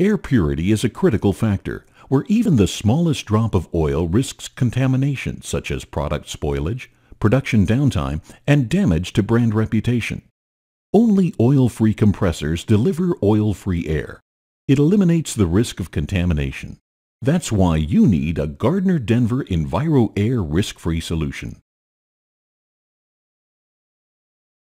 Air purity is a critical factor, where even the smallest drop of oil risks contamination such as product spoilage, production downtime, and damage to brand reputation. Only oil-free compressors deliver oil-free air. It eliminates the risk of contamination. That's why you need a Gardner Denver EnviroAire risk-free solution.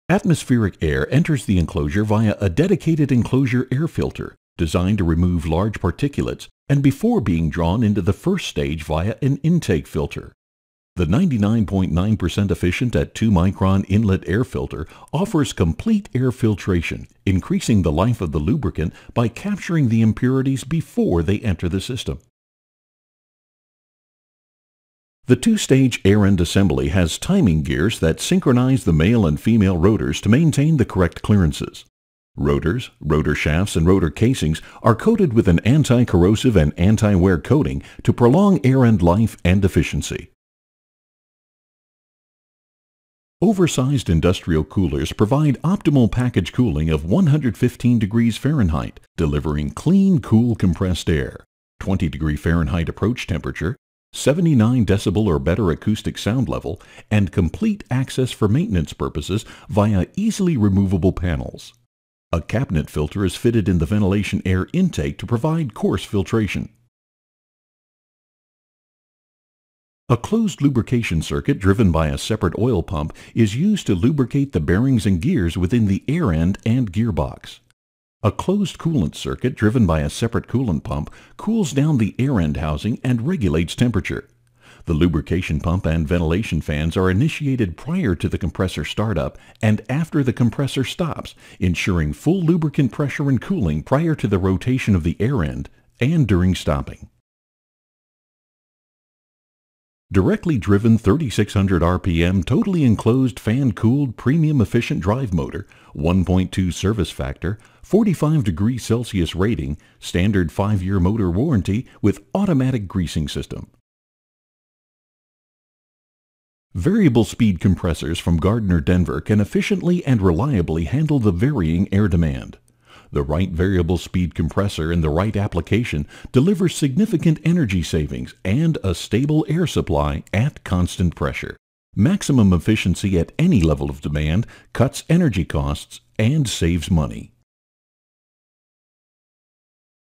Atmospheric air enters the enclosure via a dedicated enclosure air filter designed to remove large particulates and before being drawn into the first stage via an intake filter. The 99.9% efficient at 2 micron inlet air filter offers complete air filtration, increasing the life of the lubricant by capturing the impurities before they enter the system. The two-stage air end assembly has timing gears that synchronize the male and female rotors to maintain the correct clearances. Rotors, rotor shafts, and rotor casings are coated with an anti-corrosive and anti-wear coating to prolong air end life and efficiency. Oversized industrial coolers provide optimal package cooling of 115 degrees Fahrenheit, delivering clean, cool compressed air, 20 degree Fahrenheit approach temperature, 79 decibel or better acoustic sound level, and complete access for maintenance purposes via easily removable panels. A cabinet filter is fitted in the ventilation air intake to provide coarse filtration. A closed lubrication circuit driven by a separate oil pump is used to lubricate the bearings and gears within the air end and gearbox. A closed coolant circuit driven by a separate coolant pump cools down the air end housing and regulates temperature. The lubrication pump and ventilation fans are initiated prior to the compressor startup and after the compressor stops, ensuring full lubricant pressure and cooling prior to the rotation of the air end and during stopping. Directly driven 3600 RPM totally enclosed fan-cooled premium efficient drive motor, 1.2 service factor, 45 degrees Celsius rating, standard 5-year motor warranty with automatic greasing system. Variable speed compressors from Gardner Denver can efficiently and reliably handle the varying air demand. The right variable speed compressor in the right application delivers significant energy savings and a stable air supply at constant pressure. Maximum efficiency at any level of demand cuts energy costs and saves money.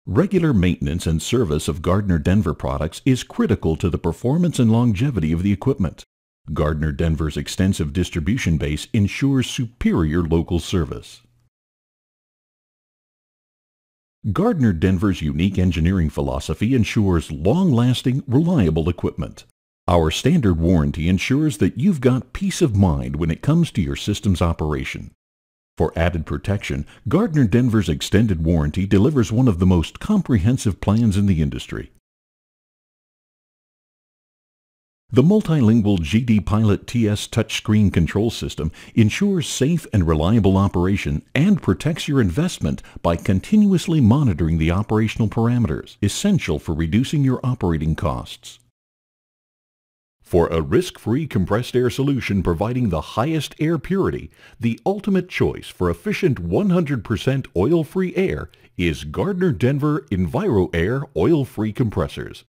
Regular maintenance and service of Gardner Denver products is critical to the performance and longevity of the equipment. Gardner Denver's extensive distribution base ensures superior local service. Gardner Denver's unique engineering philosophy ensures long-lasting, reliable equipment. Our standard warranty ensures that you've got peace of mind when it comes to your system's operation. For added protection, Gardner Denver's extended warranty delivers one of the most comprehensive plans in the industry. The multilingual GD Pilot TS touchscreen control system ensures safe and reliable operation and protects your investment by continuously monitoring the operational parameters, essential for reducing your operating costs. For a risk-free compressed air solution providing the highest air purity, the ultimate choice for efficient 100% oil-free air is Gardner Denver EnviroAire oil-free compressors.